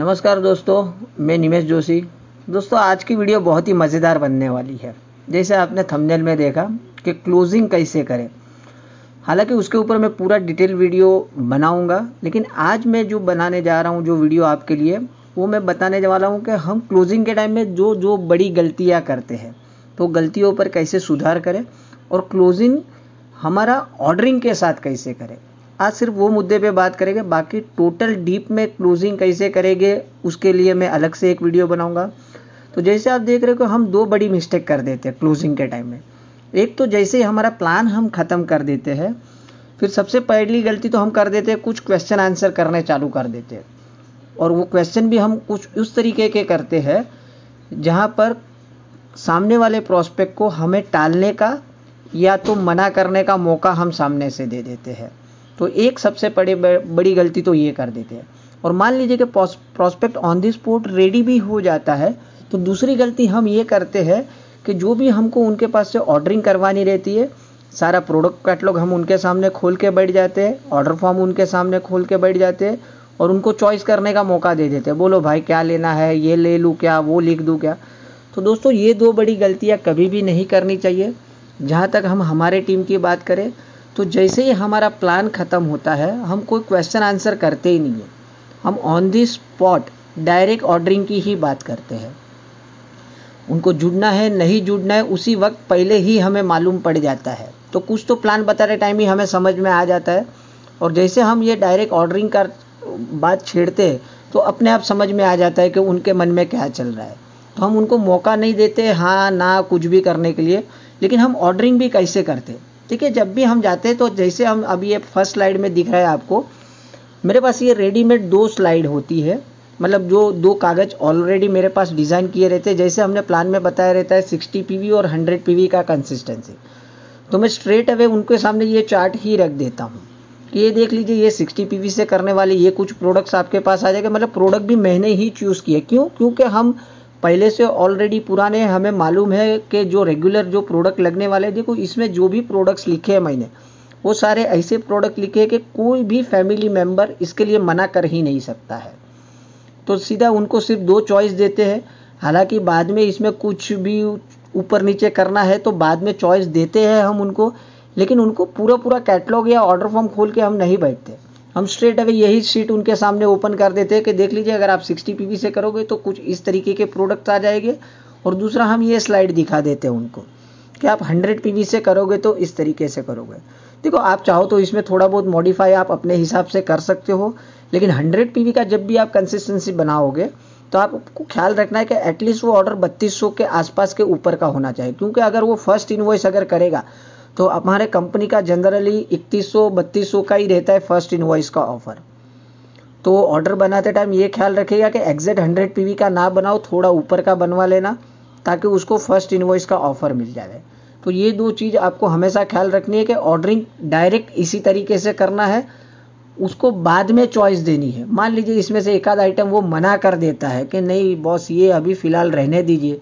नमस्कार दोस्तों, मैं निमेश जोशी। दोस्तों, आज की वीडियो बहुत ही मज़ेदार बनने वाली है। जैसे आपने थंबनेल में देखा कि क्लोजिंग कैसे करें। हालाँकि उसके ऊपर मैं पूरा डिटेल वीडियो बनाऊँगा, लेकिन आज मैं जो बनाने जा रहा हूँ, जो वीडियो आपके लिए, वो मैं बताने जा वाला हूँ कि हम क्लोजिंग के टाइम में जो जो बड़ी गलतियाँ करते हैं तो गलतियों पर कैसे सुधार करें और क्लोजिंग हमारा ऑर्डरिंग के साथ कैसे करें। आज सिर्फ़ वो मुद्दे पे बात करेंगे, बाकी टोटल डीप में क्लोजिंग कैसे करेंगे, उसके लिए मैं अलग से एक वीडियो बनाऊँगा। तो जैसे आप देख रहे हो हम दो बड़ी मिस्टेक कर देते हैं क्लोजिंग के टाइम में। एक तो जैसे ही हमारा प्लान हम ख़त्म कर देते हैं, फिर सबसे पहली गलती तो हम कर देते हैं, कुछ क्वेश्चन आंसर करने चालू कर देते हैं। और वो क्वेश्चन भी हम कुछ उस तरीके के करते हैं, जहाँ पर सामने वाले प्रोस्पेक्ट को हमें टालने का या तो मना करने का मौका हम सामने से दे देते हैं। तो एक सबसे बड़ी बड़ी गलती तो ये कर देते हैं। और मान लीजिए कि prospect on the spot ready भी हो जाता है तो दूसरी गलती हम ये करते हैं कि जो भी हमको उनके पास से ऑर्डरिंग करवानी रहती है, सारा प्रोडक्ट कैटलॉग हम उनके सामने खोल के बैठ जाते हैं ऑर्डर फॉर्म उनके सामने खोल के बैठ जाते हैं और उनको चॉइस करने का मौका दे देते हैं। बोलो, भाई, क्या लेना है? ये ले लूँ क्या? वो लिख दूँ क्या? तो दोस्तों, ये दो बड़ी गलतियाँ कभी भी नहीं करनी चाहिए। जहाँ तक हम हमारे टीम की बात करें तो जैसे ही हमारा प्लान ख़त्म होता है, हम कोई क्वेश्चन आंसर करते ही नहीं है। हम on the spot direct ordering की ही बात करते हैं। उनको जुड़ना है, नहीं जुड़ना है, उसी वक्त पहले ही हमें मालूम पड़ जाता है। तो कुछ तो प्लान बताते टाइम ही हमें समझ में आ जाता है। और जैसे हम ये डायरेक्ट ऑर्डरिंग का बात छेड़ते हैं तो अपने आप समझ में आ जाता है कि उनके मन में क्या चल रहा है। तो हम उनको मौका नहीं देते हाँ ना कुछ भी करने के लिए, लेकिन हम ऑर्डरिंग भी कैसे करते ठीक है, जब भी हम जाते हैं तो जैसे हम अभी ये फ़र्स्ट स्लाइड में दिख रहा है आपको, मेरे पास ये रेडीमेड दो स्लाइड होती है। मतलब जो दो कागज़ ऑलरेडी मेरे पास डिज़ाइन किए रहते हैं, जैसे हमने प्लान में बताया रहता है सिक्सटी पी और हंड्रेड पी का कंसिस्टेंसी तो मैं स्ट्रेट अवे उनके सामने ये चार्ट ही रख देता हूँ। ये देख लीजिए, ये सिक्सटी पी से करने वाले ये कुछ प्रोडक्ट्स आपके पास आ जाएगा। मतलब प्रोडक्ट भी मैंने ही चूज़ किए। क्यों? क्योंकि हम पहले से ऑलरेडी पुराने हमें मालूम है कि जो रेगुलर जो प्रोडक्ट लगने वाले देखो इसमें जो भी प्रोडक्ट्स लिखे हैं मैंने, वो सारे ऐसे प्रोडक्ट लिखे हैं कि कोई भी फैमिली मेंबर इसके लिए मना कर ही नहीं सकता है। तो सीधा उनको सिर्फ़ दो चॉइस देते हैं, हालाँकि बाद में इसमें कुछ भी ऊपर नीचे करना है तो बाद में चॉइस देते हैं हम उनको, लेकिन उनको पूरा पूरा कैटलॉग या ऑर्डर फॉर्म खोल के हम नहीं बैठते। हम स्ट्रेट अवे यही शीट उनके सामने ओपन कर देते हैं कि देख लीजिए, अगर आप 60 पीवी से करोगे तो कुछ इस तरीके के प्रोडक्ट आ जाएँगे। और दूसरा, हम ये स्लाइड दिखा देते हैं उनको कि आप 100 पीवी से करोगे तो इस तरीके से करोगे। देखो, आप चाहो तो इसमें थोड़ा बहुत मॉडिफाई आप अपने हिसाब से कर सकते हो, लेकिन 100 पी का जब भी आप कंसिस्टेंसी बनाओगे तो आपको ख्याल रखना है कि एटलीस्ट वो ऑर्डर बत्तीस के आसपास के ऊपर का होना चाहिए, क्योंकि अगर वो फ़र्स्ट इन्वॉइस अगर करेगा तो हमारे कंपनी का जनरली इकतीस सौ बत्तीस सौ का ही रहता है फ़र्स्ट इन्वॉइस का ऑफ़र। तो ऑर्डर बनाते टाइम ये ख्याल रखिएगा कि एग्जैक्ट हंड्रेड पी का ना बनाओ, थोड़ा ऊपर का बनवा लेना, ताकि उसको फ़र्स्ट इन्वॉइस का ऑफ़र मिल जाए। तो ये दो चीज़ आपको हमेशा ख्याल रखनी है कि ऑर्डरिंग डायरेक्ट इसी तरीके से करना है, उसको बाद में चॉइस देनी है। मान लीजिए इसमें से एक आध आइटम वो मना कर देता है कि नहीं बॉस ये अभी फ़िलहाल रहने दीजिए।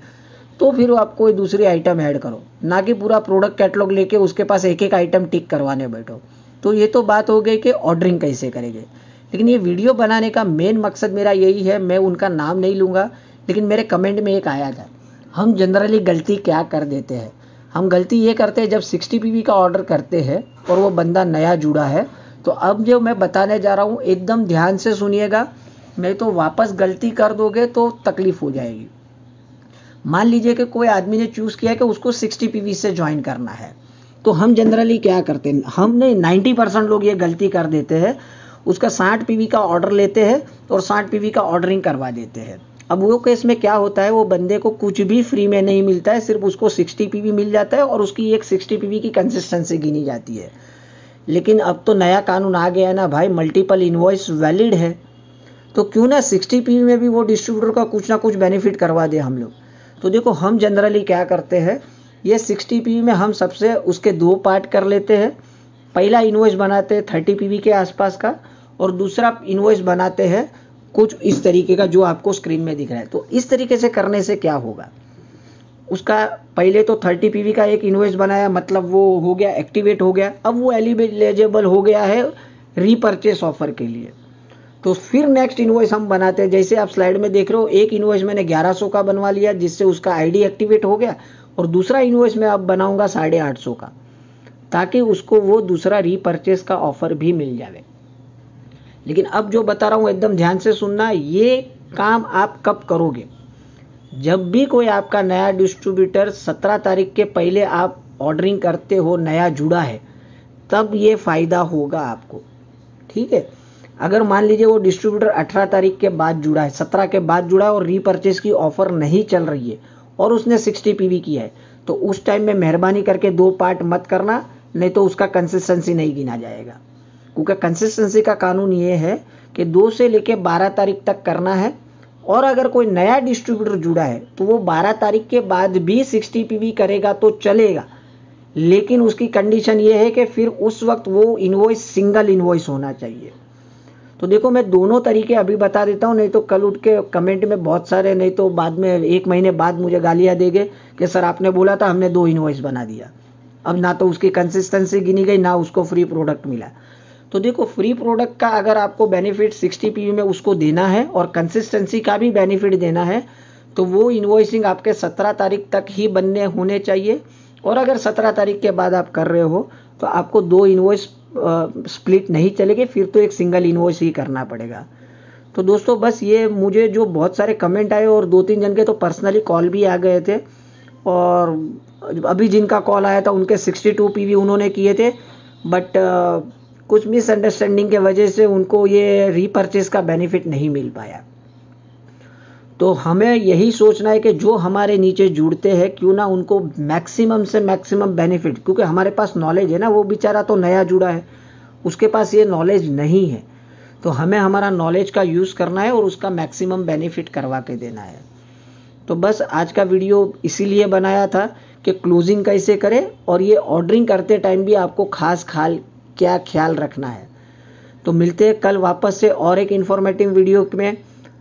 तो फिर आप कोई दूसरी आइटम ऐड करो। ना कि पूरा प्रोडक्ट कैटलॉग लेके उसके पास एक एक आइटम टिक करवाने बैठो। तो ये तो बात हो गई कि ऑर्डरिंग कैसे करेंगे। लेकिन ये वीडियो बनाने का मेन मकसद मेरा यही है, मैं उनका नाम नहीं लूँगा, लेकिन मेरे कमेंट में एक आया था। हम जनरली गलती क्या कर देते हैं? हम गलती ये करते हैं, जब सिक्सटी पी का ऑर्डर करते हैं और वो बंदा नया जुड़ा है तो अब जो मैं बताने जा रहा हूँ, एकदम ध्यान से सुनिएगा नहीं तो वापस गलती कर दोगे तो तकलीफ़ हो जाएगी। मान लीजिए कि कोई आदमी ने चूज़ किया कि उसको 60 पीवी से ज्वाइन करना है। तो हम जनरली क्या करते हैं? हमने 90 परसेंट लोग ये गलती कर देते हैं, उसका 60 पी का ऑर्डर लेते हैं और 60 पी का ऑर्डरिंग करवा देते हैं। अब वो केस में क्या होता है? वो बंदे को कुछ भी फ्री में नहीं मिलता है, सिर्फ़ उसको 60 पी मिल जाता है और उसकी एक 60 पी की कंसिस्टेंसी गिनी जाती है। लेकिन अब तो नया कानून आ गया है ना भाई मल्टीपल इन्वॉइस वैलिड है। तो क्यों ना 60 पी में भी वो डिस्ट्रीब्यूटर का कुछ ना कुछ बेनिफिट करवा दे हम लोग? तो देखो, हम जनरली क्या करते हैं, ये 60 पीवी में हम सबसे उसके दो पार्ट कर लेते हैं। पहला इन्वॉइस बनाते हैं थर्टी पी के आसपास का, और दूसरा इन्वॉइस बनाते हैं कुछ इस तरीके का जो आपको स्क्रीन में दिख रहा है। तो इस तरीके से करने से क्या होगा? उसका पहले तो थर्टी पी का एक इन्वॉइस बनाया मतलब वो हो गया एक्टिवेट हो गया। अब वो एलिजिबल हो गया है रीपर्चेस ऑफ़र के लिए। तो फिर नेक्स्ट इन्वॉइस हम बनाते हैं। जैसे आप स्लाइड में देख रहे हो, एक इन्वॉइस मैंने 1100 का बनवा लिया, जिससे उसका आईडी एक्टिवेट हो गया, और दूसरा इन्वॉइस मैं अब बनाऊँगा साढ़े आठ सौ का, ताकि उसको वो दूसरा रीपर्चेस का ऑफ़र भी मिल जाए लेकिन अब जो बता रहा हूँ, एकदम ध्यान से सुनना, ये काम आप कब करोगे? जब भी कोई आपका नया डिस्ट्रीब्यूटर सत्रह तारीख के पहले आप ऑर्डरिंग करते हो, नया जुड़ा है, तब ये फ़ायदा होगा आपको। ठीक है? अगर मान लीजिए वो डिस्ट्रीब्यूटर 18 तारीख के बाद जुड़ा है 17 के बाद जुड़ा है और रीपर्चेस की ऑफ़र नहीं चल रही है और उसने 60 पीवी किया है तो उस टाइम में मेहरबानी करके दो पार्ट मत करना, नहीं तो उसका कंसिस्टेंसी नहीं गिना जाएगा। क्योंकि कंसिस्टेंसी का कानून ये है कि दो से लेके बारह तारीख तक करना है और अगर कोई नया डिस्ट्रीब्यूटर जुड़ा है तो वो बारह तारीख के बाद भी सिक्सटी पीवी करेगा तो चलेगा। लेकिन उसकी कंडीशन ये है कि फिर उस वक्त वो इन्वॉइस सिंगल इन्वॉइस होना चाहिए। तो देखो, मैं दोनों तरीके अभी बता देता हूँ, नहीं तो कल उठ के कमेंट में बहुत सारे, नहीं तो बाद में एक महीने बाद मुझे गालियाँ देंगे कि, सर, आपने बोला था, हमने दो इन्वॉइस बना दिया। अब ना तो उसकी कंसिस्टेंसी गिनी गई, ना उसको फ्री प्रोडक्ट मिला। तो देखो फ्री प्रोडक्ट का अगर आपको बेनिफिट 60 पी में उसको देना है और कंसिस्टेंसी का भी बेनिफिट देना है तो वो इन्वॉइसिंग आपके 17 तारीख तक ही बनने होने चाहिए। और अगर 17 तारीख के बाद आप कर रहे हो तो आपको दो इन्वॉइस स्प्लिट नहीं चलेगी, फिर तो एक सिंगल इन्वॉइस ही करना पड़ेगा। तो दोस्तों, बस ये मुझे जो बहुत सारे कमेंट आए और दो तीन जन के तो पर्सनली कॉल भी आ गए थे। और अभी जिनका कॉल आया था, उनके 62 पीवी उन्होंने किए थे। बट कुछ मिसअंडरस्टैंडिंग के वजह से उनको ये रीपर्चेस का बेनिफिट नहीं मिल पाया। तो हमें यही सोचना है कि जो हमारे नीचे जुड़ते हैं, क्यों ना उनको मैक्सिमम से मैक्सिमम बेनिफिट क्योंकि हमारे पास नॉलेज है ना, वो बेचारा तो नया जुड़ा है। उसके पास ये नॉलेज नहीं है। तो हमें हमारा नॉलेज का यूज़ करना है और उसका मैक्सिमम बेनिफिट करवा के देना है। तो बस आज का वीडियो इसीलिए बनाया था कि क्लोजिंग कैसे करें और ये ऑर्डरिंग करते टाइम भी आपको खास खाल क्या ख्याल रखना है। तो मिलते हैं कल वापस से और एक इन्फॉर्मेटिव वीडियो में।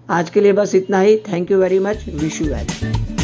आज के लिए बस इतना ही। Thank you very much wish you well